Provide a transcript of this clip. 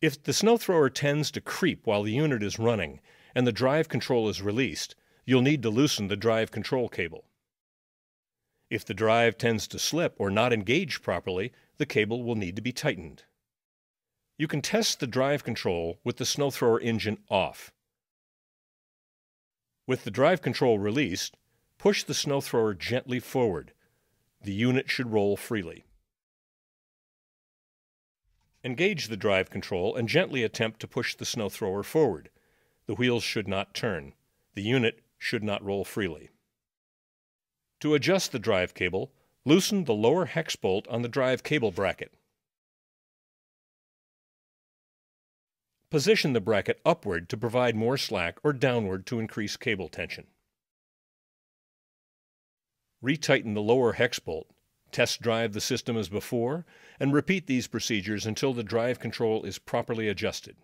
If the snow thrower tends to creep while the unit is running and the drive control is released, you'll need to loosen the drive control cable. If the drive tends to slip or not engage properly, the cable will need to be tightened. You can test the drive control with the snow thrower engine off. With the drive control released, push the snow thrower gently forward. The unit should roll freely. Engage the drive control and gently attempt to push the snow thrower forward. The wheels should not turn. The unit should not roll freely. To adjust the drive cable, loosen the lower hex bolt on the drive cable bracket. Position the bracket upward to provide more slack or downward to increase cable tension. Retighten the lower hex bolt, test drive the system as before, and repeat these procedures until the drive control is properly adjusted.